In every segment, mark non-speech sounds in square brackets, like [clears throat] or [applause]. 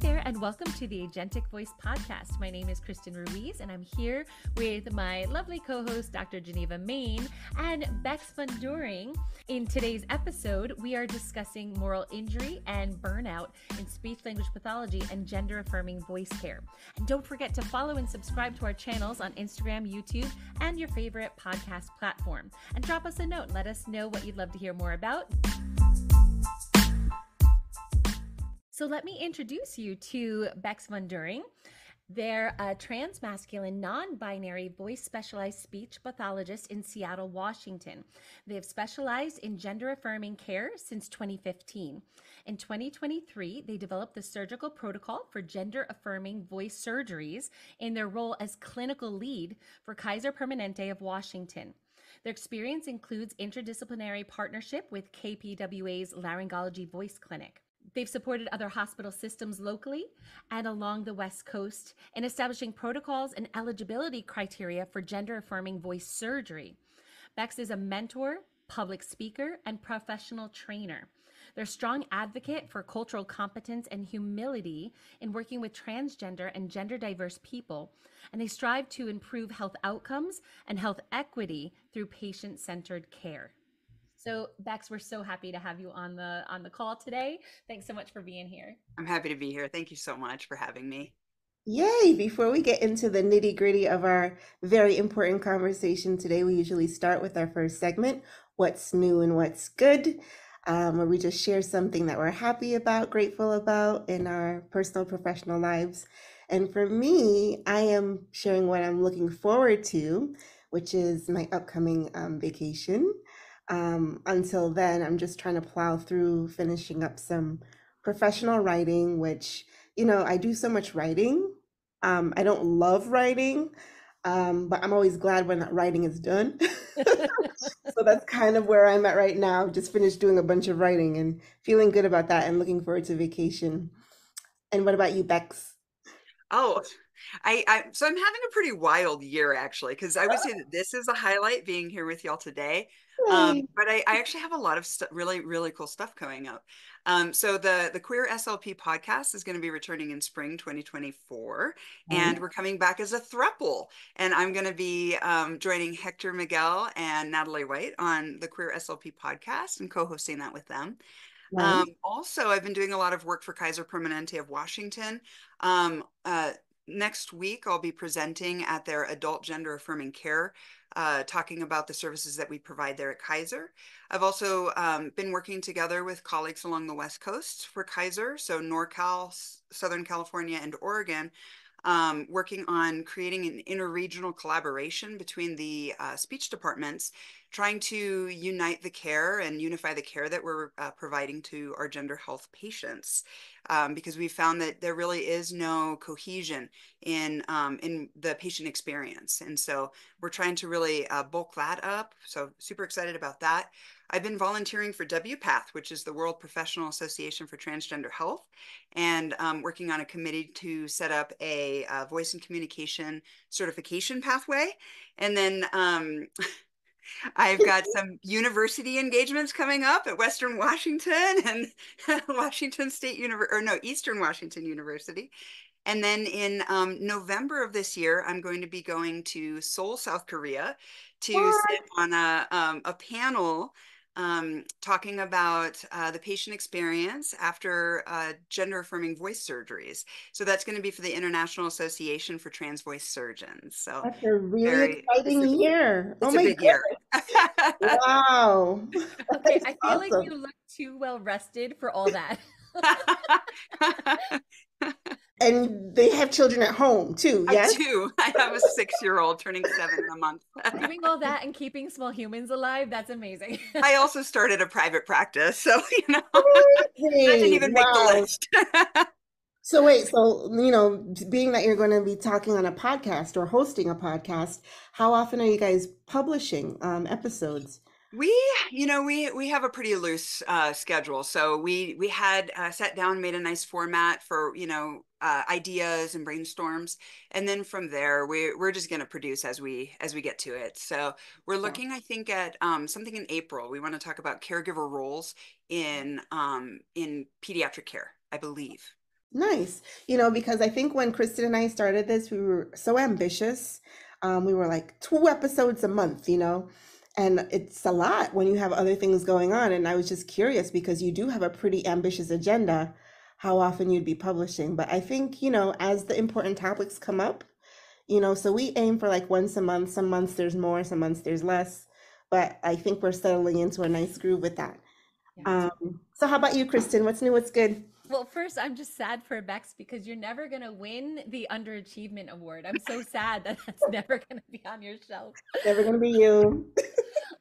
there, and welcome to the Agentic Voice Podcast. My name is Kristen Ruiz, and I'm here with my lovely co host, Dr. Geneva Main, and Becks von Duering. In today's episode, we are discussing moral injury and burnout in speech language pathology and gender affirming voice care. And don't forget to follow and subscribe to our channels on Instagram, YouTube, and your favorite podcast platform. And drop us a note let us know what you'd love to hear more about. So let me introduce you to Becks von Duering. They're a transmasculine, non binary, voice specialized speech pathologist in Seattle, Washington. They have specialized in gender affirming care since 2015. In 2023, they developed the surgical protocol for gender affirming voice surgeries in their role as clinical lead for Kaiser Permanente of Washington. Their experience includes interdisciplinary partnership with KPWA's Laryngology Voice Clinic. They've supported other hospital systems locally and along the West Coast in establishing protocols and eligibility criteria for gender affirming voice surgery. Becks is a mentor, public speaker, and professional trainer. They're a strong advocate for cultural competence and humility in working with transgender and gender diverse people, and they strive to improve health outcomes and health equity through patient centered care. So Becks, we're so happy to have you on the on the call today. Thanks so much for being here. I'm happy to be here. Thank you so much for having me. Yay! Before we get into the nitty gritty of our very important conversation today, we usually start with our first segment What's New and What's Good, um, where we just share something that we're happy about, grateful about in our personal, professional lives. And for me, I am sharing what I'm looking forward to, which is my upcoming um, vacation. Um, until then, I'm just trying to plow through finishing up some professional writing, which, you know, I do so much writing. Um, I don't love writing, um, but I'm always glad when that writing is done. [laughs] [laughs] so that's kind of where I'm at right now. Just finished doing a bunch of writing and feeling good about that and looking forward to vacation. And what about you, Becks? Oh, I, I so I'm having a pretty wild year actually because I would say that this is a highlight being here with y'all today. Um, but I, I, actually have a lot of really really cool stuff coming up. Um, so the the Queer SLP podcast is going to be returning in spring 2024, mm-hmm. and we're coming back as a thruple. And I'm going to be um, joining Hector Miguel and Natalie White on the Queer SLP podcast and co-hosting that with them. Um, also, I've been doing a lot of work for Kaiser Permanente of Washington. Um, uh, next week, I'll be presenting at their adult gender affirming care, uh, talking about the services that we provide there at Kaiser. I've also um, been working together with colleagues along the West Coast for Kaiser, so NorCal, Southern California, and Oregon, um, working on creating an interregional collaboration between the uh, speech departments, trying to unite the care and unify the care that we're uh, providing to our gender health patients um, because we found that there really is no cohesion in um, in the patient experience, and so we're trying to really uh, bulk that up. So super excited about that. I've been volunteering for WPATH, which is the World Professional Association for Transgender Health, and um, working on a committee to set up a, a, voice and communication certification pathway. And then um, [laughs] I've got some university engagements coming up at Western Washington [laughs] and [laughs] Washington State University, or no, Eastern Washington University. And then in um, November of this year, I'm going to be going to Seoul, South Korea to what? sit on a, um, a panel um, talking about uh, the patient experience after uh, gender affirming voice surgeries. So that's going to be for the International Association for Trans Voice Surgeons. So that's a really very, exciting it's a, year. It's oh my big year. [laughs] wow. [laughs] Okay, I feel awesome. like you look too well rested for all that. [laughs] and they have children at home too. Yes, I do. [laughs] I have a six-year-old turning seven in a month. Doing all that and keeping small humans alive—that's amazing. [laughs] I also started a private practice, so [laughs] you know, I didn't even wow. make the list. so wait, so you know, being that you're going to be talking on a podcast or hosting a podcast, how often are you guys publishing um, episodes? We, you know, we we have a pretty loose uh, schedule. So we we had uh, sat down, made a nice format for you know uh, ideas and brainstorms, and then from there we we're just going to produce as we as we get to it. So we're looking, I think, at um, something in April. We want to talk about caregiver roles in um, in pediatric care, I believe. Nice. You know, because I think when Kristen and I started this, we were so ambitious. Um, we were like two episodes a month, you know, and it's a lot when you have other things going on. And I was just curious because you do have a pretty ambitious agenda, how often you'd be publishing. But I think, you know, as the important topics come up, you know, so we aim for like once a month. Some months there's more, some months there's less. But I think we're settling into a nice groove with that. Yeah. Um, so how about you, Kristen? What's new? What's good? Well, first, I'm just sad for Becks because you're never going to win the Underachievement Award. I'm so sad that that's [laughs] never going to be on your shelf. Never gonna be you. [laughs]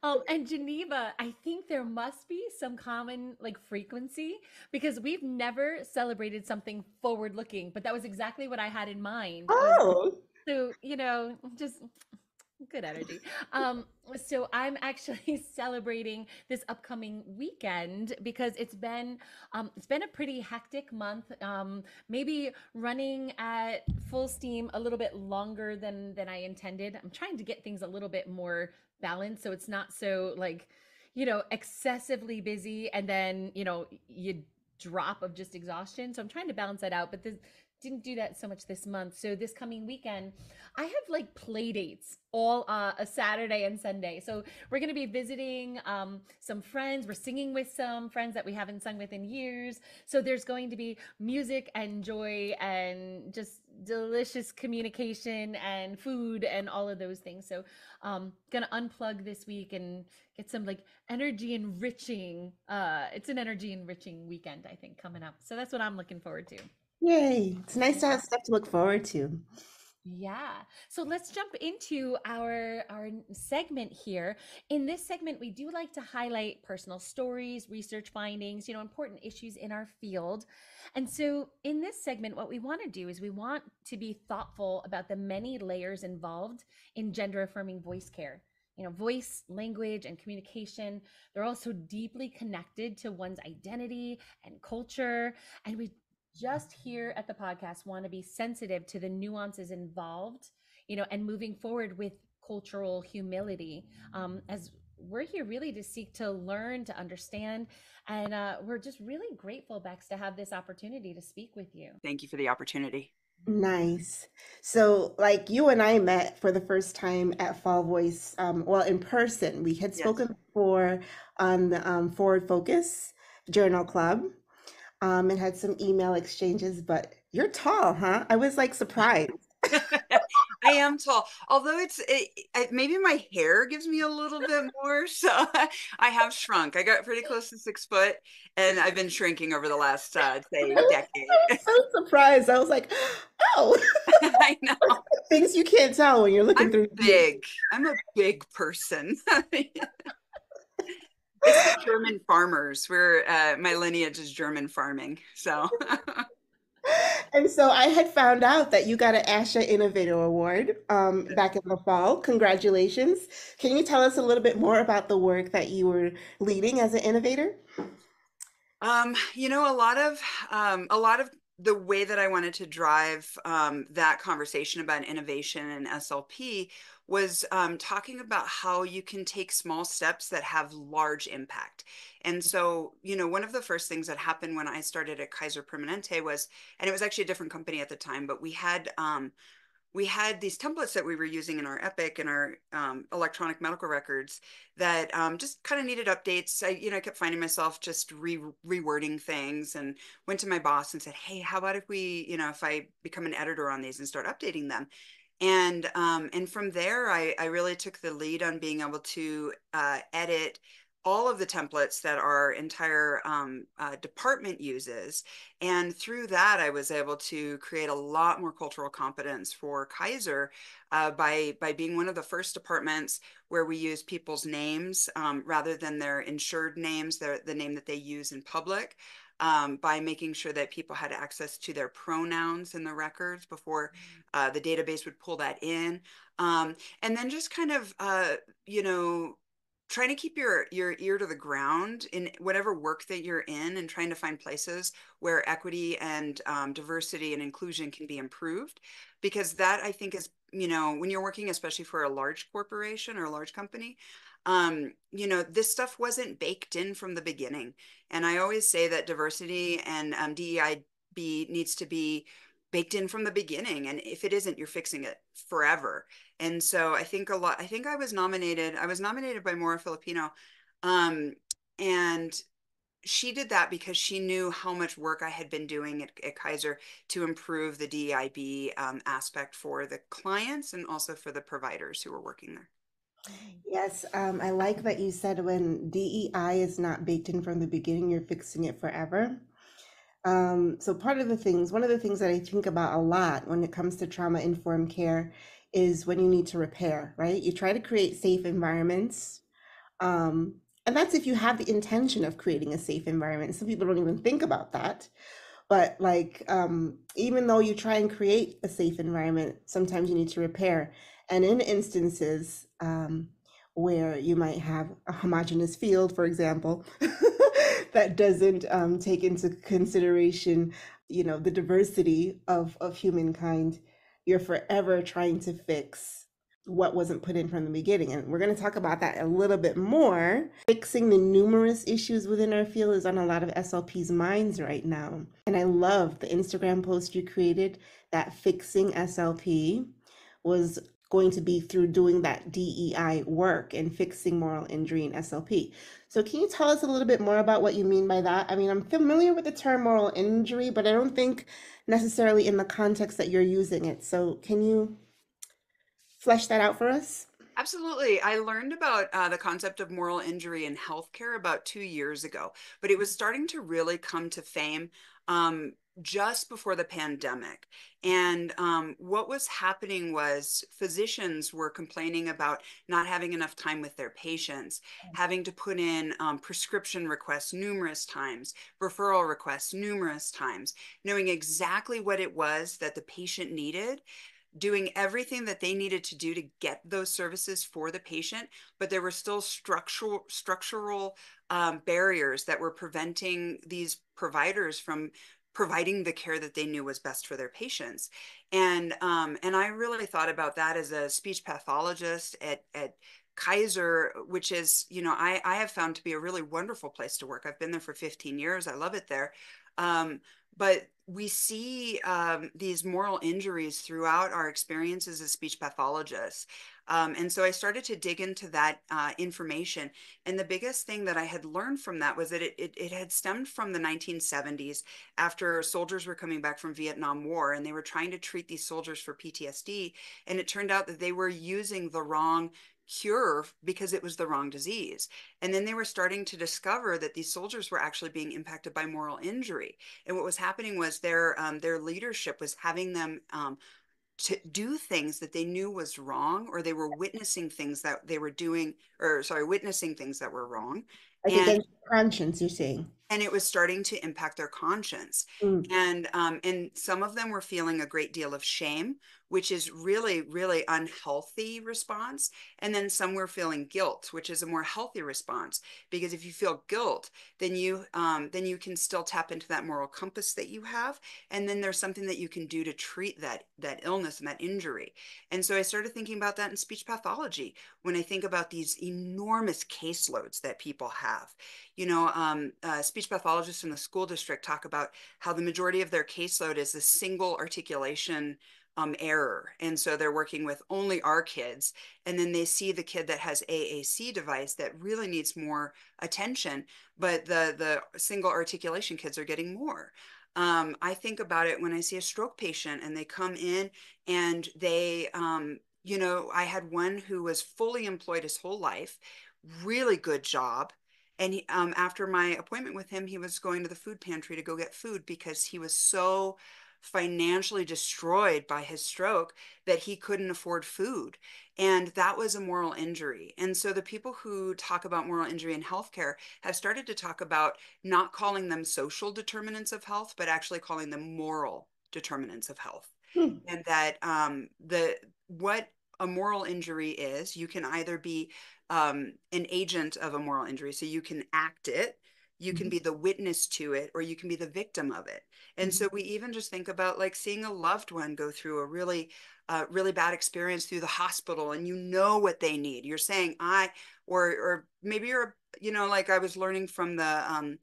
Um, and Geneva, I think there must be some common like frequency because we've never celebrated something forward looking, but that was exactly what I had in mind. Oh, so, you know, just good energy. Um, so I'm actually [laughs] celebrating this upcoming weekend because it's been um, it's been a pretty hectic month. Um, maybe running at full steam a little bit longer than than I intended. I'm trying to get things a little bit more balanced so it's not so like you know excessively busy and then you know you drop of just exhaustion. So I'm trying to balance that out, but this didn't do that so much this month. So this coming weekend, I have like play dates all uh, a Saturday and Sunday. So we're going to be visiting um, some friends. We're singing with some friends that we haven't sung with in years. So there's going to be music and joy and just delicious communication and food and all of those things. So um gonna unplug this week and get some like energy enriching uh it's an energy enriching weekend I think coming up. So that's what I'm looking forward to. Yay. It's nice to have stuff to look forward to. Yeah. So let's jump into our our segment here. In this segment, we do like to highlight personal stories, research findings, you know, important issues in our field. And so in this segment, what we want to do is we want to be thoughtful about the many layers involved in gender affirming voice care. You know, voice, language, and communication, they're also deeply connected to one's identity and culture. And we just here at the podcast want to be sensitive to the nuances involved you know and moving forward with cultural humility um, as we're here really to seek to learn to understand and uh, we're just really grateful becks to have this opportunity to speak with you Thank you for the opportunity. Nice. So, like you and I met for the first time at Fall Voice, um, well, in person. We had Yes. spoken before on the um, Forward Focus Journal Club, um, and had some email exchanges. But you're tall, huh? I was like surprised. [laughs] I am tall, although it's it, it, maybe my hair gives me a little bit more. So [laughs] I have shrunk. I got pretty close to six foot, and I've been shrinking over the last uh, say [laughs] decade. I was so surprised. I was like, oh, I know. things you can't tell when you're looking I'm through. big. I'm a big person. It's German farmers. We're uh, my lineage is German farming. So [laughs] And so I had found out that you got an ASHA Innovator Award um, back in the fall. Congratulations. Can you tell us a little bit more about the work that you were leading as an innovator? Um, you know, a lot of um, a lot of the way that I wanted to drive um, that conversation about innovation and SLP was um, talking about how you can take small steps that have large impact. And so, you know, one of the first things that happened when I started at Kaiser Permanente was, and it was actually a different company at the time, but we had um, we had these templates that we were using in our Epic and our um, electronic medical records that um, just kind of needed updates. I, you know, I kept finding myself just re rewording things and went to my boss and said, "Hey, how about if we, you know, if I become an editor on these and start updating them?" And um, and from there, I, I really took the lead on being able to uh, edit all of the templates that our entire um, uh, department uses. And through that, I was able to create a lot more cultural competence for Kaiser uh, by, by being one of the first departments where we use people's names um, rather than their insured names, their, the name that they use in public. Um, by making sure that people had access to their pronouns in the records before uh, the database would pull that in. Um, and then just kind of, uh, you know, trying to keep your your ear to the ground in whatever work that you're in and trying to find places where equity and um, diversity and inclusion can be improved because that i think is you know when you're working especially for a large corporation or a large company um, you know this stuff wasn't baked in from the beginning. And i always say that diversity and um, dei be needs to be baked in from the beginning. And if it isn't you're fixing it forever. And so i think a lot i think i was nominated i was nominated by Maura Filipino um, and she did that because she knew how much work I had been doing at, at Kaiser to improve the DEIB um, aspect for the clients and also for the providers who were working there. Yes, um, I like that you said when DEI is not baked in from the beginning, you're fixing it forever. Um, so part of the things, one of the things that I think about a lot when it comes to trauma informed care is when you need to repair, right? You try to create safe environments. Um, and that's if you have the intention of creating a safe environment. Some people don't even think about that. But like, um, even though you try and create a safe environment, sometimes you need to repair. And in instances um, where you might have a homogenous field, for example, [laughs] that doesn't um, take into consideration, you know, the diversity of of humankind, you're forever trying to fix what wasn't put in from the beginning. And we're going to talk about that a little bit more. Fixing the numerous issues within our field is on a lot of SLP's minds right now. And I love the Instagram post you created that fixing SLP was going to be through doing that DEI work and fixing moral injury in SLP. So, can you tell us a little bit more about what you mean by that? I mean, I'm familiar with the term moral injury, but I don't think necessarily in the context that you're using it. So, can you flesh that out for us? Absolutely. I learned about uh, the concept of moral injury in healthcare about two years ago, but it was starting to really come to fame um, just before the pandemic. And um, what was happening was physicians were complaining about not having enough time with their patients, having to put in um, prescription requests numerous times, referral requests numerous times, knowing exactly what it was that the patient needed doing everything that they needed to do to get those services for the patient, but there were still structural structural um, barriers that were preventing these providers from providing the care that they knew was best for their patients. And um, and I really thought about that as a speech pathologist at at Kaiser, which is, you know, I, I have found to be a really wonderful place to work. I've been there for 15 years. I love it there. Um, but we see um, these moral injuries throughout our experiences as speech pathologists. Um, and so I started to dig into that uh, information. And the biggest thing that I had learned from that was that it, it, it, had stemmed from the 1970s after soldiers were coming back from Vietnam War and they were trying to treat these soldiers for PTSD. And it turned out that they were using the wrong cure because it was the wrong disease. And then they were starting to discover that these soldiers were actually being impacted by moral injury. And what was happening was their um, their leadership was having them um, to do things that they knew was wrong, or they were witnessing things that they were doing, or sorry, witnessing things that were wrong. Like and, against conscience, you're saying. And it was starting to impact their conscience. Mm. And um, and some of them were feeling a great deal of shame, which is really, really unhealthy response. And then some were feeling guilt, which is a more healthy response. Because if you feel guilt, then you um, then you can still tap into that moral compass that you have. And then there's something that you can do to treat that that illness and that injury. And so I started thinking about that in speech pathology when I think about these enormous caseloads that people have. You know, um, uh, speech pathologists in the school district talk about how the majority of their caseload is a single articulation um, error. And so they're working with only our kids. And then they see the kid that has AAC device that really needs more attention, but the, the single articulation kids are getting more. Um, I think about it when I see a stroke patient and they come in and they, um, you know, I had one who was fully employed his whole life, really good job. And he, um, after my appointment with him, he was going to the food pantry to go get food because he was so financially destroyed by his stroke that he couldn't afford food. And that was a moral injury. And so the people who talk about moral injury in healthcare have started to talk about not calling them social determinants of health, but actually calling them moral determinants of health. Hmm. And that um, the what a moral injury is, you can either be um, an agent of a moral injury, so you can act it, you can mm-hmm. be the witness to it or you can be the victim of it and mm-hmm. so we even just think about like seeing a loved one go through a really uh, really bad experience through the hospital and you know what they need you're saying i or or maybe you're you know like i was learning from the um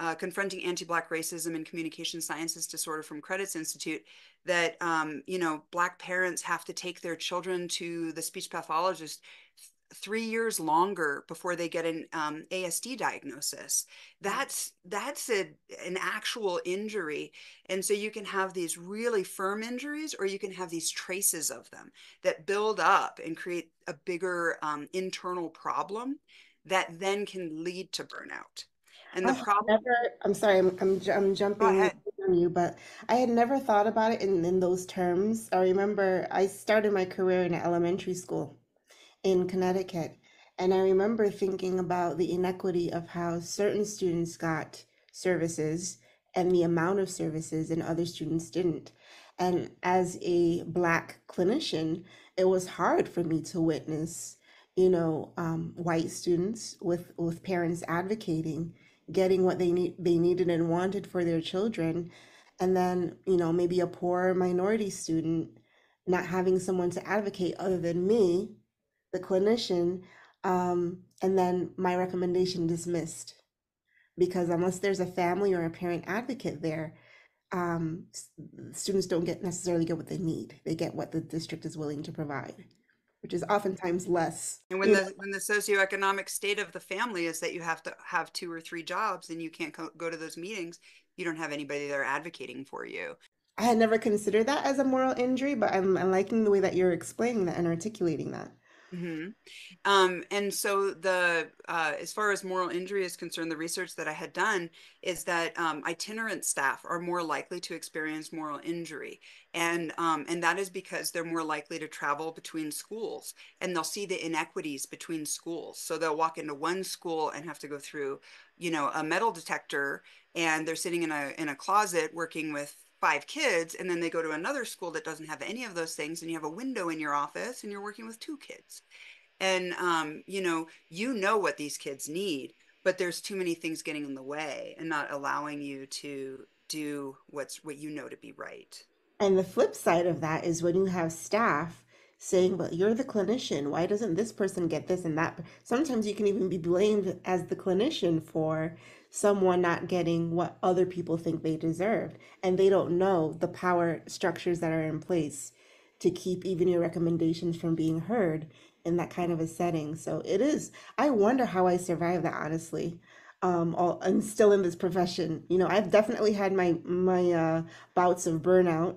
uh, confronting anti-black racism and communication sciences disorder from credits institute that um, you know black parents have to take their children to the speech pathologist three years longer before they get an um, ASD diagnosis. That's that's a, an actual injury, and so you can have these really firm injuries, or you can have these traces of them that build up and create a bigger um, internal problem that then can lead to burnout. And the problem. Never, I'm sorry, I'm, I'm, I'm jumping on you, but I had never thought about it in, in those terms. I remember I started my career in elementary school in Connecticut. And I remember thinking about the inequity of how certain students got services and the amount of services and other students didn't. And as a Black clinician, it was hard for me to witness, you know, um, white students with, with parents advocating, getting what they need they needed and wanted for their children, and then you know maybe a poor minority student not having someone to advocate other than me the clinician, um, and then my recommendation dismissed. Because unless there's a family or a parent advocate there, um, students don't get necessarily get what they need. They get what the district is willing to provide, which is oftentimes less. And when the when the socioeconomic state of the family is that you have to have two or three jobs and you can't co- go to those meetings, you don't have anybody there advocating for you. I had never considered that as a moral injury, but I'm, I'm liking the way that you're explaining that and articulating that. Mm-hmm. Um, and so the uh, as far as moral injury is concerned, the research that I had done is that um, itinerant staff are more likely to experience moral injury, and um, and that is because they're more likely to travel between schools, and they'll see the inequities between schools. So they'll walk into one school and have to go through, you know, a metal detector, and they're sitting in a in a closet working with five kids and then they go to another school that doesn't have any of those things and you have a window in your office and you're working with two kids. And um, you know you know what these kids need but there's too many things getting in the way and not allowing you to do what's what you know to be right. And the flip side of that is when you have staff saying but you're the clinician why doesn't this person get this and that sometimes you can even be blamed as the clinician for someone not getting what other people think they deserved. And they don't know the power structures that are in place to keep even your recommendations from being heard in that kind of a setting. So it is, I wonder how I survived that, honestly. Um, all, I'm still in this profession. You know, I've definitely had my my uh, bouts of burnout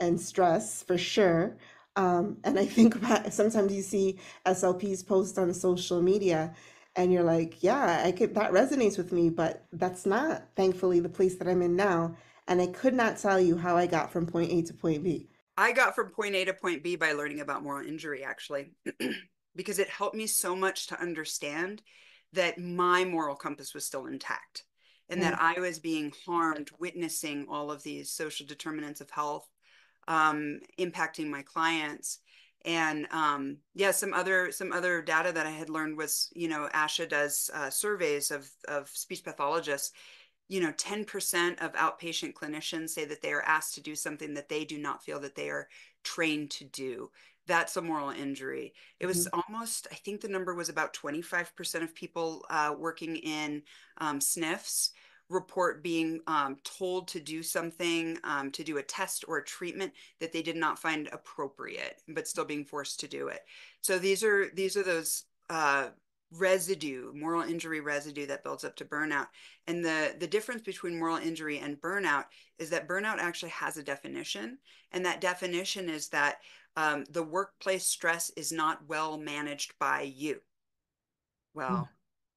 and stress for sure. Um, and I think [laughs] about sometimes you see SLPs post on social media and you're like, yeah, I could that resonates with me, but that's not thankfully the place that I'm in now. And I could not tell you how I got from point A to point B. I got from point A to point B by learning about moral injury, actually, [clears throat] because it helped me so much to understand that my moral compass was still intact and that I was being harmed, witnessing all of these social determinants of health um, impacting my clients. And um, yeah some other some other data that i had learned was you know asha does uh, surveys of of speech pathologists. You know 10% of outpatient clinicians say that they are asked to do something that they do not feel that they are trained to do. That's a moral injury. It was mm-hmm. almost i think the number was about 25% of people uh, working in um, SNFs report being um, told to do something, um, to do a test or a treatment that they did not find appropriate, but still being forced to do it. So these are these are those uh, residue, moral injury residue that builds up to burnout. And the the difference between moral injury and burnout is that burnout actually has a definition, and that definition is that um, the workplace stress is not well managed by you. Well.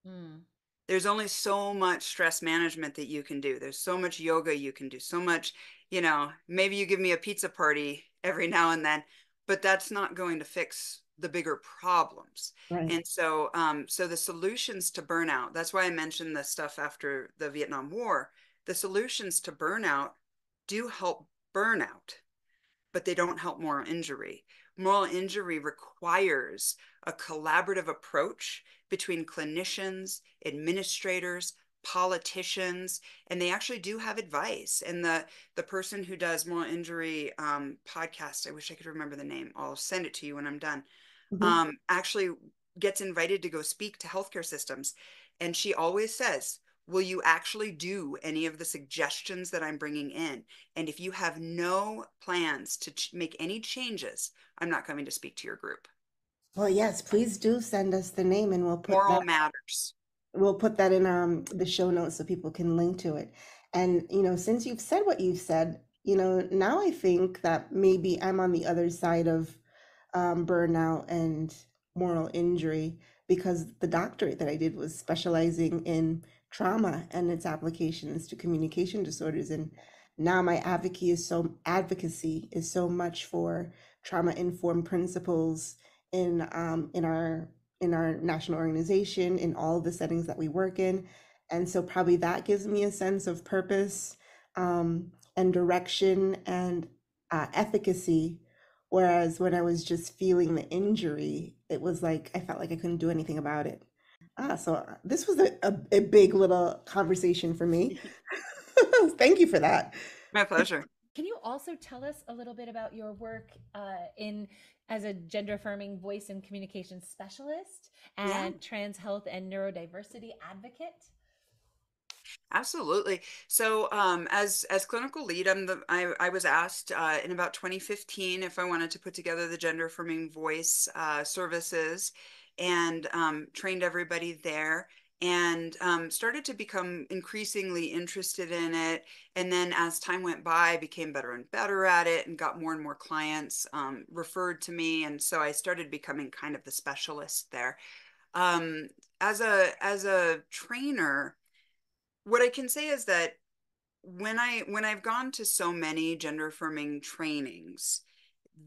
Mm there's only so much stress management that you can do. There's so much yoga you can do, so much, you know, maybe you give me a pizza party [laughs] every now and then, but that's not going to fix the bigger problems. Right. And so um so the solutions to burnout, that's why I mentioned the stuff after the Vietnam War, the solutions to burnout do help burnout, but they don't help moral injury. Moral injury requires a collaborative approach between clinicians, administrators, politicians, and they actually do have advice. And the the person who does moral injury um, podcast, I wish I could remember the name. I'll send it to you when I'm done. Mm-hmm. Um, actually gets invited to go speak to healthcare systems, and she always says, will you actually do any of the suggestions that I'm bringing in? And if you have no plans to ch- make any changes, I'm not coming to speak to your group. Well, yes, please do send us the name and we'll put Moral that matters. we'll put that in um the show notes so people can link to it. And you know, since you've said what you've said, you know, now I think that maybe I'm on the other side of um, burnout and moral injury because the doctorate that I did was specializing in trauma and its applications to communication disorders and now my advocacy is so advocacy is so much for trauma informed principles in um, in our in our national organization in all the settings that we work in. And so probably that gives me a sense of purpose um, and direction and uh, efficacy. Whereas when i was just feeling the injury it was like i felt like i couldn't do anything about it. Ah so uh, this was a, a, a big little conversation for me. [laughs] [laughs] Thank you for that. My pleasure. Can you also tell us a little bit about your work uh, in as a gender affirming voice and communication specialist Yeah. and trans health and neurodiversity advocate? Absolutely. So, um, as as clinical lead, I'm the I, I was asked uh, in about 2015 if I wanted to put together the gender affirming voice uh, services, and um, trained everybody there, and um, started to become increasingly interested in it. And then, as time went by, I became better and better at it, and got more and more clients um, referred to me, and so I started becoming kind of the specialist there. Um, as a as a trainer what I can say is that when I when I've gone to so many gender affirming trainings,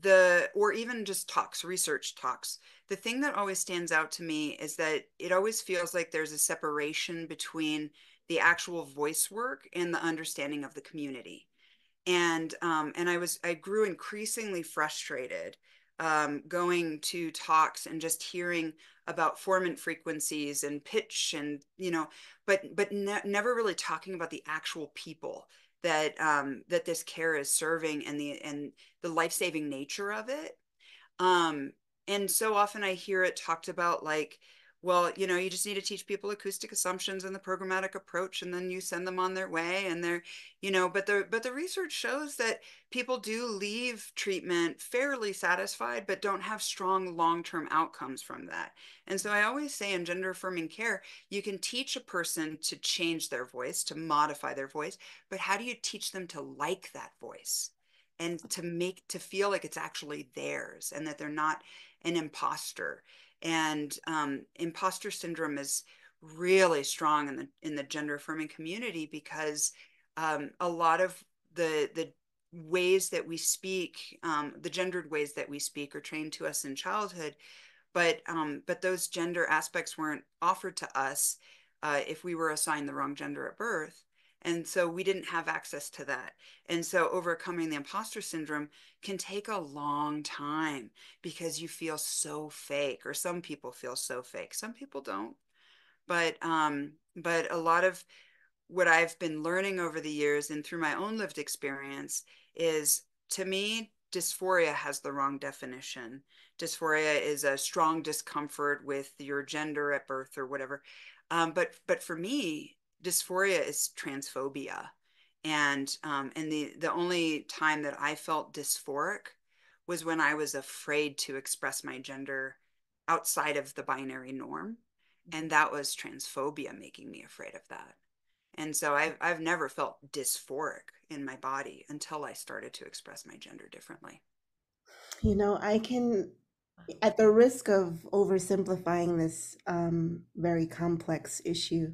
the or even just talks, research talks, the thing that always stands out to me is that it always feels like there's a separation between the actual voice work and the understanding of the community. And um, and I was I grew increasingly frustrated um, going to talks and just hearing about formant frequencies and pitch and you know but but ne- never really talking about the actual people that um that this care is serving and the and the life-saving nature of it. Um and so often i hear it talked about like well you know you just need to teach people acoustic assumptions and the programmatic approach and then you send them on their way and they're you know but the but the research shows that people do leave treatment fairly satisfied but don't have strong long-term outcomes from that. And so i always say in gender affirming care you can teach a person to change their voice to modify their voice but how do you teach them to like that voice? And to make to feel like it's actually theirs and that they're not an imposter and um, imposter syndrome is really strong in the in the gender affirming community because um, a lot of the the ways that we speak um, the gendered ways that we speak are trained to us in childhood but um, but those gender aspects weren't offered to us uh, if we were assigned the wrong gender at birth and so we didn't have access to that. And so overcoming the imposter syndrome can take a long time because you feel so fake or some people feel so fake some people don't. But um but a lot of what i've been learning over the years and through my own lived experience is to me dysphoria has the wrong definition. Dysphoria is a strong discomfort with your gender at birth or whatever. Um, but but for me dysphoria is transphobia and um, and the the only time that I felt dysphoric was when I was afraid to express my gender outside of the binary norm, and that was transphobia making me afraid of that. And so I've I've never felt dysphoric in my body until I started to express my gender differently. you know i can at the risk of oversimplifying this um, very complex issue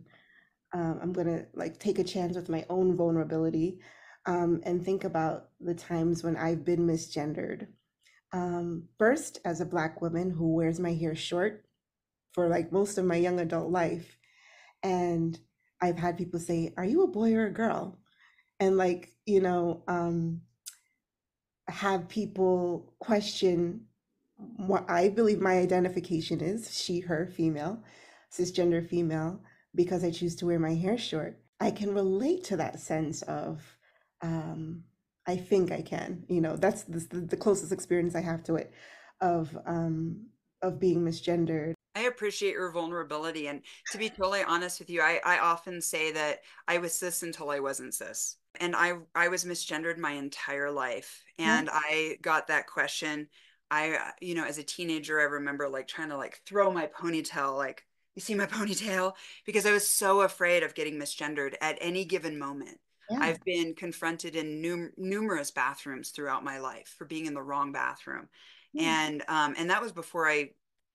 um, I'm gonna like take a chance with my own vulnerability um, and think about the times when I've been misgendered. Um, first, as a Black woman who wears my hair short for like most of my young adult life, and I've had people say, "Are you a boy or a girl?" And like you know, um, have people question what I believe my identification is: she, her, female, cisgender female because I choose to wear my hair short, I can relate to that sense of, um, I think I can, you know, that's the, the closest experience I have to it of, um, of being misgendered. I appreciate your vulnerability. And to be totally honest with you, I, I often say that I was cis until I wasn't cis. And I, I was misgendered my entire life. And mm-hmm. I got that question. I, you know, as a teenager, I remember like trying to like throw my ponytail, like, you see my [laughs] ponytail? Because I was so afraid of getting misgendered at any given moment. Yeah. I've been confronted in num- numerous bathrooms throughout my life for being in the wrong bathroom. Mm. And um, and that was before I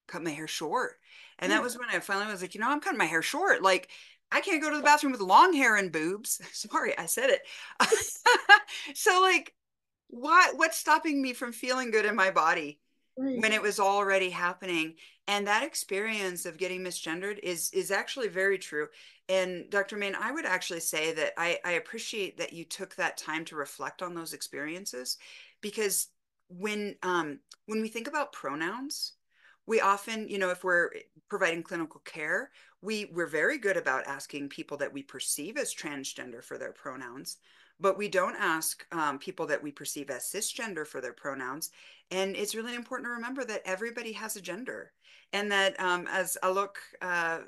cut my hair short. And mm. that was when I finally was like, you know, I'm cutting my hair short. Like I can't go to the bathroom with long hair and boobs. [laughs] Sorry, I said it. [laughs] so like what what's stopping me from feeling good in my body right. when it was already happening? And that experience of getting misgendered is is actually very true. And Dr. Main, I would actually say that I, I appreciate that you took that time to reflect on those experiences because when um, when we think about pronouns, we often, you know, if we're providing clinical care, we we're very good about asking people that we perceive as transgender for their pronouns, but we don't ask um, people that we perceive as cisgender for their pronouns. And it's really important to remember that everybody has a gender, and that um, as Alok uh,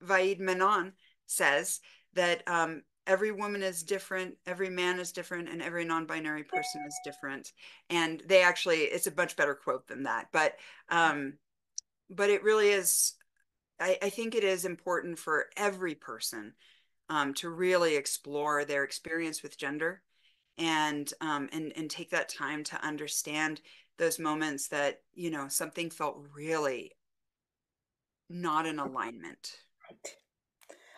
Vaid Menon says that um, every woman is different, every man is different, and every non-binary person is different. And they actually, it's a much better quote than that. But um, but it really is. I, I think it is important for every person um, to really explore their experience with gender and um, and and take that time to understand those moments that you know something felt really not in alignment right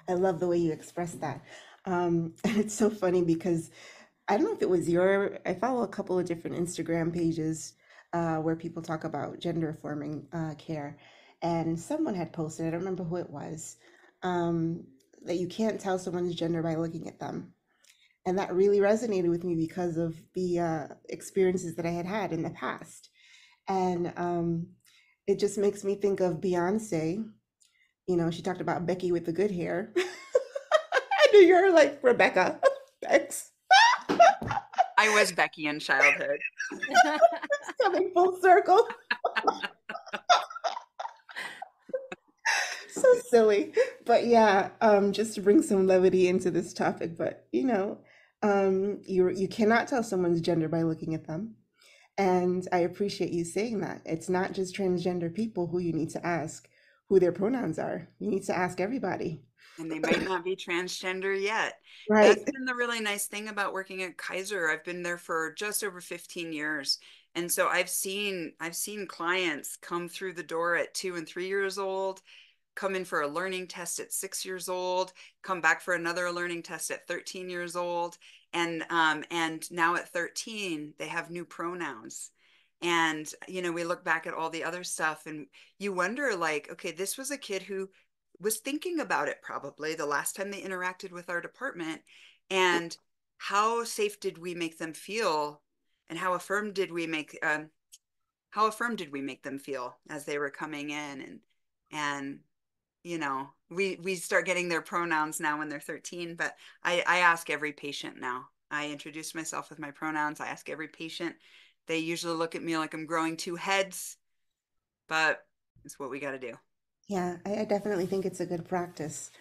i love the way you express that um, and [laughs] it's so funny because I don't know if it was your, I follow a couple of different Instagram pages uh, where people talk about gender forming uh, care. And someone had posted, I don't remember who it was, um, that you can't tell someone's gender by looking at them. And that really resonated with me because of the uh, experiences that I had had in the past. And um, it just makes me think of Beyonce. You know, she talked about Becky with the good hair. [laughs] I knew you were like Rebecca. [laughs] Thanks. I was Becky in childhood. [laughs] Coming full circle. So [laughs] silly. But yeah, um, just to bring some levity into this topic, but you know, um, you you cannot tell someone's gender by looking at them. And I appreciate you saying that. It's not just transgender people who you need to ask who their pronouns are. You need to ask everybody and they might not be transgender yet. [laughs] Right. That's been the really nice thing about working at Kaiser. I've been there for just over 15 years. And so I've seen I've seen clients come through the door at 2 and 3 years old, come in for a learning test at 6 years old, come back for another learning test at 13 years old, and um and now at 13 they have new pronouns. And you know we look back at all the other stuff and you wonder like okay this was a kid who was thinking about it probably the last time they interacted with our department and how safe did we make them feel and how affirmed did we make um, how affirmed did we make them feel as they were coming in and and you know we we start getting their pronouns now when they're 13 but i i ask every patient now. I introduce myself with my pronouns. I ask every patient. They usually look at me like i'm growing two heads but it's what we got to do. Yeah, I, I definitely think it's a good practice.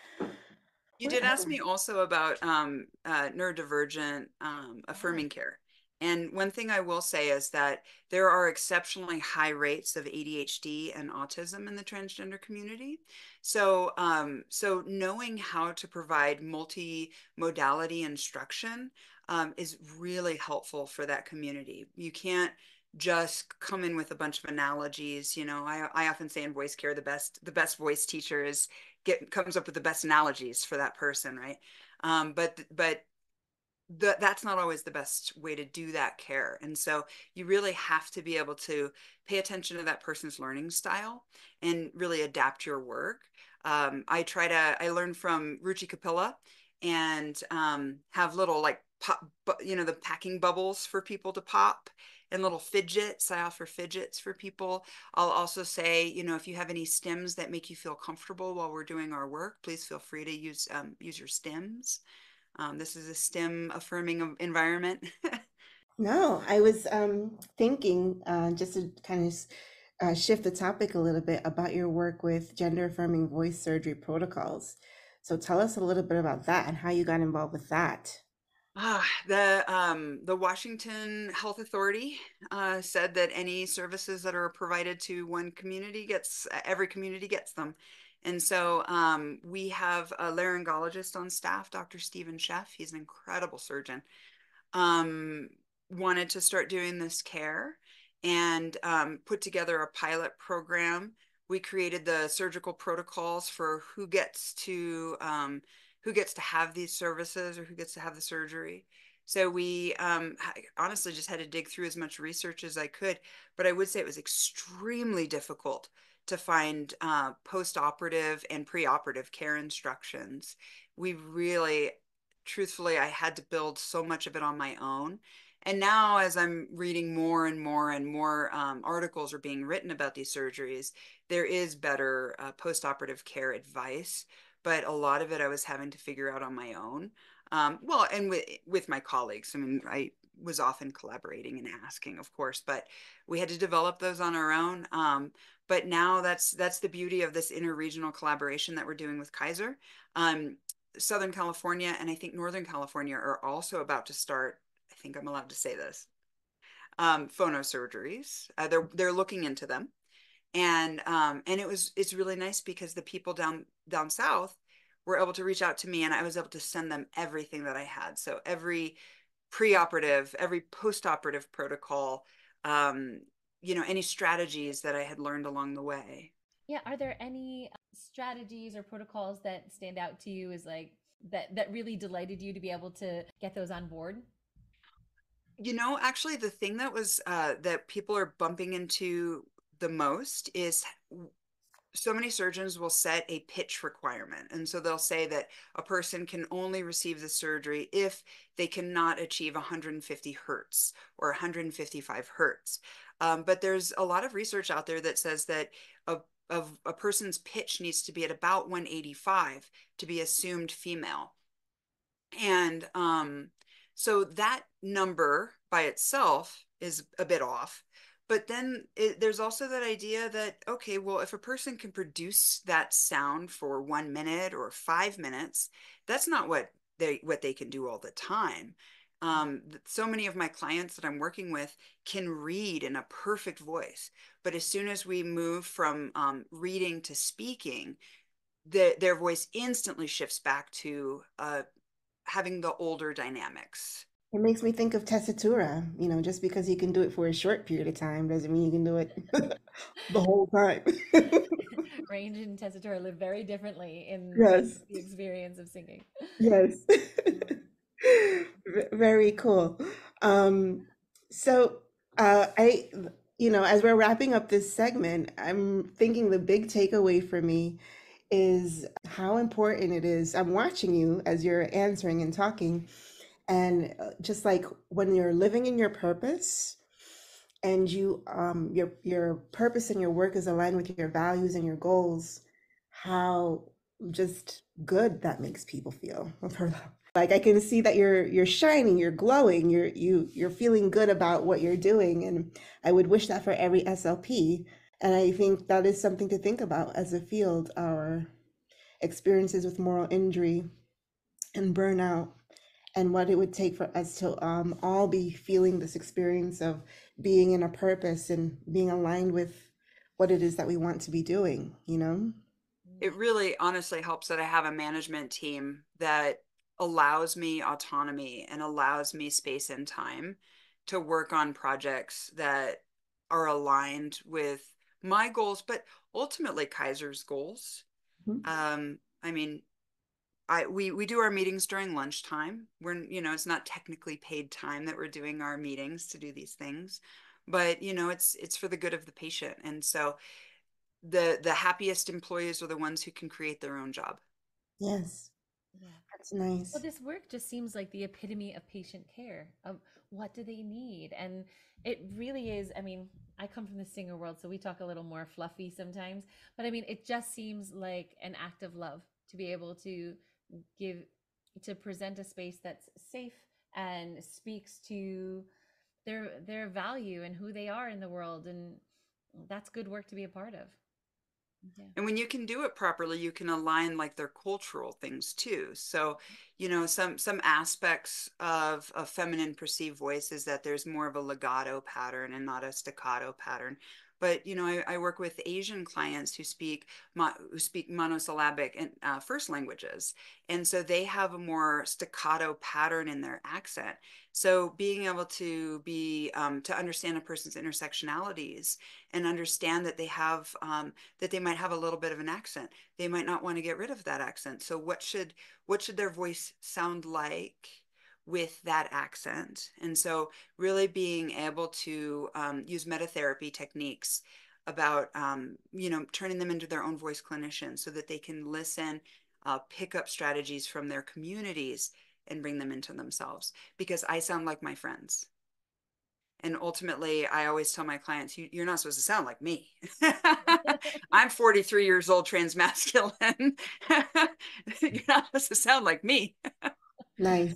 You did ask me also about um, uh, neurodivergent um, affirming care. And one thing I will say is that there are exceptionally high rates of ADHD and autism in the transgender community. So, um, so knowing how to provide multi-modality instruction um, is really helpful for that community. You can't just come in with a bunch of analogies you know i, I often say in voice care the best the best voice teacher is get comes up with the best analogies for that person right um, but but the, that's not always the best way to do that care and so you really have to be able to pay attention to that person's learning style and really adapt your work um, i try to i learn from ruchi kapila and um, have little like pop you know the packing bubbles for people to pop and little fidgets. I offer fidgets for people. I'll also say, you know, if you have any stims that make you feel comfortable while we're doing our work, please feel free to use um, use your stims. Um, this is a stim affirming environment. [laughs] no, I was um, thinking uh, just to kind of uh, shift the topic a little bit about your work with gender affirming voice surgery protocols. So tell us a little bit about that and how you got involved with that. Ah, the um, the Washington Health Authority uh, said that any services that are provided to one community gets every community gets them, and so um, we have a laryngologist on staff, Dr. Stephen Sheff. He's an incredible surgeon. Um, wanted to start doing this care and um, put together a pilot program. We created the surgical protocols for who gets to um, who gets to have these services or who gets to have the surgery. So we um, honestly just had to dig through as much research as I could, but I would say it was extremely difficult to find uh, post-operative and pre-operative care instructions. We really, truthfully, I had to build so much of it on my own and now, as I'm reading more and more and more um, articles are being written about these surgeries, there is better uh, post-operative care advice, but a lot of it I was having to figure out on my own. Um, well, and with with my colleagues. I mean, I was often collaborating and asking, of course, but we had to develop those on our own. Um, but now that's that's the beauty of this interregional collaboration that we're doing with Kaiser. Um, Southern California and I think Northern California are also about to start I think I'm allowed to say this. Um, phonosurgeries. Uh, they're they're looking into them, and um, and it was it's really nice because the people down down south were able to reach out to me, and I was able to send them everything that I had. So every preoperative, every postoperative protocol, um, you know, any strategies that I had learned along the way. Yeah, are there any strategies or protocols that stand out to you as like that that really delighted you to be able to get those on board? You know, actually, the thing that was uh, that people are bumping into the most is so many surgeons will set a pitch requirement. And so they'll say that a person can only receive the surgery if they cannot achieve 150 hertz or 155 hertz. Um, but there's a lot of research out there that says that a, of a person's pitch needs to be at about 185 to be assumed female. And um, so that number by itself is a bit off. But then it, there's also that idea that, okay, well, if a person can produce that sound for one minute or five minutes, that's not what they what they can do all the time. Um, so many of my clients that I'm working with can read in a perfect voice, but as soon as we move from um, reading to speaking, the, their voice instantly shifts back to uh, having the older dynamics. It makes me think of tessitura. You know, just because you can do it for a short period of time doesn't mean you can do it [laughs] the whole time. [laughs] Range and tessitura live very differently in yes. the experience of singing. Yes. [laughs] very cool. Um, so uh, I, you know, as we're wrapping up this segment, I'm thinking the big takeaway for me is how important it is. I'm watching you as you're answering and talking. And uh, just like when you're living in your purpose and you um your your purpose and your work is aligned with your values and your goals, how just good that makes people feel. [laughs] like I can see that you're you're shining, you're glowing, you're you you're feeling good about what you're doing. And I would wish that for every SLP and I think that is something to think about as a field, our experiences with moral injury and burnout, and what it would take for us to um, all be feeling this experience of being in a purpose and being aligned with what it is that we want to be doing, you know? It really honestly helps that I have a management team that allows me autonomy and allows me space and time to work on projects that are aligned with my goals, but ultimately Kaiser's goals. Mm-hmm. Um, I mean, I we we do our meetings during lunchtime. We're you know it's not technically paid time that we're doing our meetings to do these things, but you know it's it's for the good of the patient, and so the the happiest employees are the ones who can create their own job. Yes. Yeah. That's nice. Well, this work just seems like the epitome of patient care. Of what do they need? And it really is. I mean, I come from the singer world, so we talk a little more fluffy sometimes. But I mean, it just seems like an act of love to be able to give, to present a space that's safe and speaks to their their value and who they are in the world and that's good work to be a part of. Yeah. And when you can do it properly, you can align like their cultural things too. So, you know, some some aspects of a feminine perceived voice is that there's more of a legato pattern and not a staccato pattern but you know I, I, work with asian clients who speak who speak monosyllabic and uh, first languages and so they have a more staccato pattern in their accent. So being able to be um, to understand a person's intersectionalities and understand that they have um, that they might have a little bit of an accent they might not want to get rid of that accent. So what should what should their voice sound like with that accent. And so, really being able to um, use metatherapy techniques about, um, you know, turning them into their own voice clinicians so that they can listen, uh, pick up strategies from their communities and bring them into themselves. Because I sound like my friends. And ultimately, I always tell my clients, you, are not supposed to sound like me. [laughs] I'm 43 years old, transmasculine. [laughs] you're not supposed to sound like me. nice.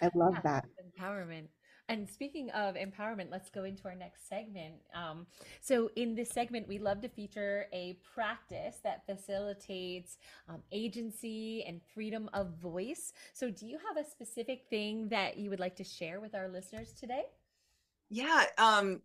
I love yeah, that. Empowerment. And speaking of empowerment, let's go into our next segment. Um, so, in this segment, we love to feature a practice that facilitates um, agency and freedom of voice. So, do you have a specific thing that you would like to share with our listeners today? Yeah. Um,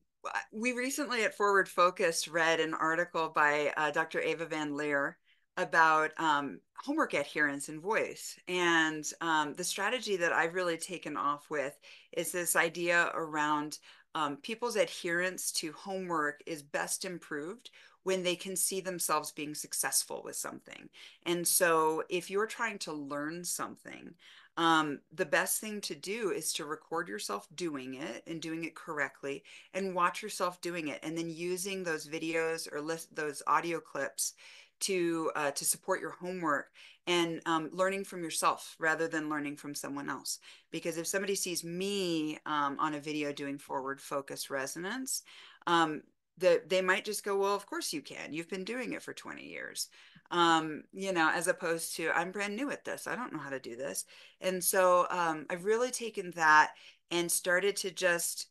we recently at Forward Focus read an article by uh, Dr. Eva Van Leer about um, homework adherence and voice. And um, the strategy that I've really taken off with is this idea around um, people's adherence to homework is best improved when they can see themselves being successful with something. And so if you're trying to learn something, um, the best thing to do is to record yourself doing it and doing it correctly and watch yourself doing it and then using those videos or list those audio clips to uh, to support your homework and um, learning from yourself rather than learning from someone else. Because if somebody sees me um, on a video doing forward focus resonance, um, the, they might just go, well, of course you can. You've been doing it for 20 years. Um, you know, as opposed to I'm brand new at this. I don't know how to do this. And so um, I've really taken that and started to just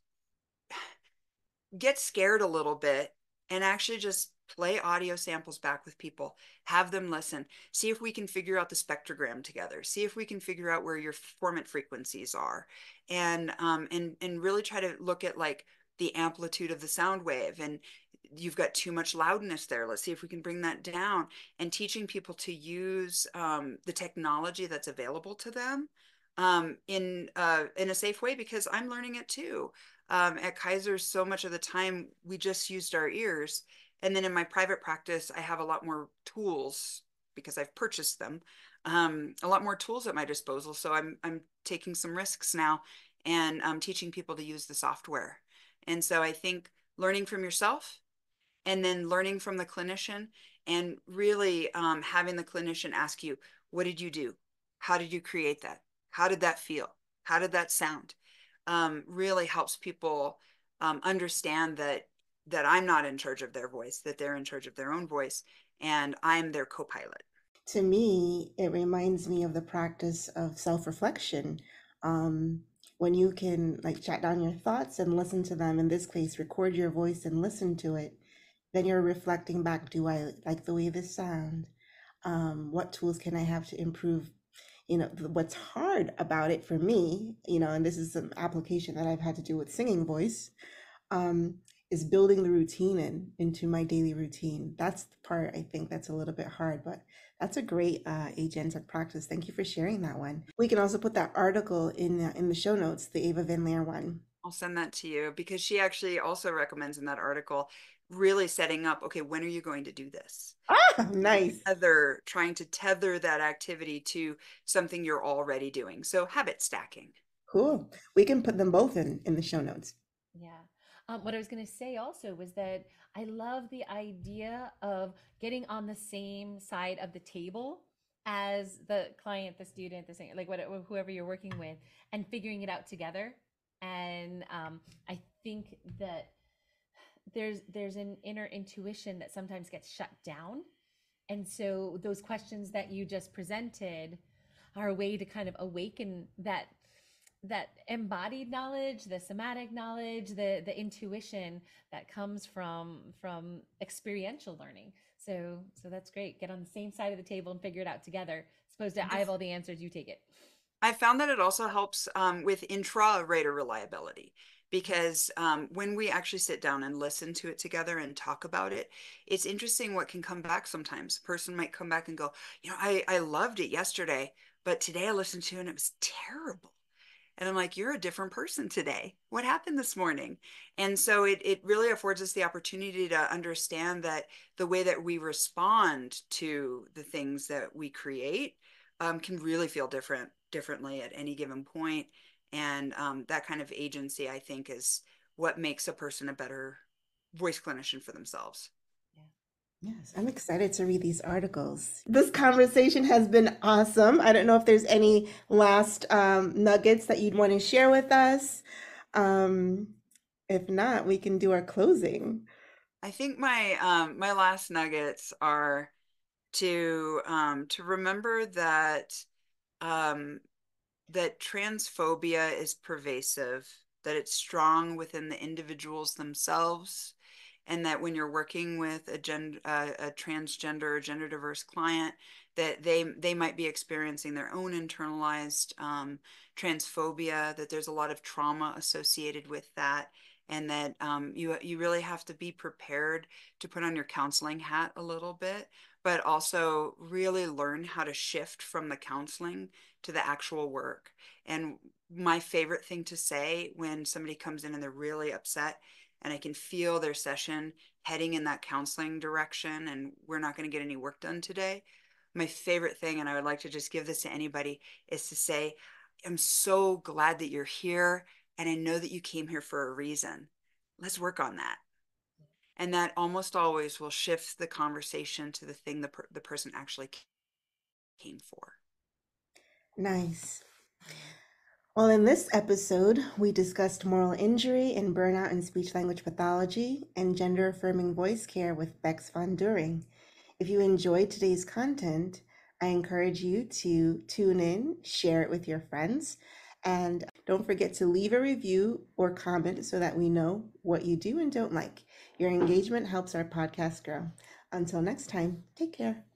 [sighs] get scared a little bit and actually just play audio samples back with people have them listen see if we can figure out the spectrogram together see if we can figure out where your formant frequencies are and um and and really try to look at like the amplitude of the sound wave and you've got too much loudness there let's see if we can bring that down and teaching people to use um, the technology that's available to them um, in uh, in a safe way because i'm learning it too. Um, at kaiser so much of the time we just used our ears and then in my private practice, I have a lot more tools because I've purchased them, um, a lot more tools at my disposal. So I'm I'm taking some risks now and I'm teaching people to use the software. And so I think learning from yourself and then learning from the clinician and really um, having the clinician ask you, what did you do? How did you create that? How did that feel? How did that sound? Um, really helps people um, understand that that I'm not in charge of their voice, that they're in charge of their own voice, and I'm their co pilot. To me, it reminds me of the practice of self reflection. Um, when you can like jot down your thoughts and listen to them, in this case, record your voice and listen to it, then you're reflecting back do I like the way this sounds? Um, what tools can I have to improve? You know, what's hard about it for me, you know, and this is an application that I've had to do with singing voice. Um, is building the routine in into my daily routine. That's the part I think that's a little bit hard, but that's a great uh, agentic practice. Thank you for sharing that one. We can also put that article in uh, in the show notes, the Eva Van Leer one. I'll send that to you because she actually also recommends in that article really setting up okay when are you going to do this ah nice tether trying to tether that activity to something you're already doing so habit stacking cool we can put them both in in the show notes yeah um, what I was going to say also was that I love the idea of getting on the same side of the table as the client, the student, the same, like whatever, whoever you're working with, and figuring it out together. And um, I think that there's there's an inner intuition that sometimes gets shut down, and so those questions that you just presented are a way to kind of awaken that that embodied knowledge the somatic knowledge the the intuition that comes from from experiential learning so so that's great get on the same side of the table and figure it out together as opposed to i have all the answers you take it I found that it also helps um, with intra-rater reliability because um, when we actually sit down and listen to it together and talk about it, it's interesting what can come back sometimes. A person might come back and go, you know, I, I loved it yesterday, but today I listened to it and it was terrible. And I'm like, you're a different person today. What happened this morning? And so it, it really affords us the opportunity to understand that the way that we respond to the things that we create um, can really feel different differently at any given point. and um, that kind of agency i think is what makes a person a better voice clinician for themselves Yes, I'm excited to read these articles. This conversation has been awesome. I don't know if there's any last um, nuggets that you'd want to share with us. Um, if not, we can do our closing. I think my um, my last nuggets are to um, to remember that um, that transphobia is pervasive, that it's strong within the individuals themselves, and that when you're working with a, gen, uh, a transgender or gender diverse client, that they they might be experiencing their own internalized um, transphobia, that there's a lot of trauma associated with that, and that um, you you really have to be prepared to put on your counseling hat a little bit, but also really learn how to shift from the counseling to the actual work. And my favorite thing to say when somebody comes in and they're really upset and I can feel their session heading in that counseling direction and we're not going to get any work done today. My favorite thing, and I would like to just give this to anybody, is to say, I'm so glad that you're here. And I know that you came here for a reason. Let's work on that and that almost always will shift the conversation to the thing the, per- the person actually came for Nice. Well, in this episode, we discussed moral injury and burnout in speech language pathology and gender affirming voice care with Becks von Duering. If you enjoyed today's content, I encourage you to tune in, share it with your friends, and don't forget to leave a review or comment so that we know what you do and don't like. Your engagement helps our podcast grow. Until next time, take care.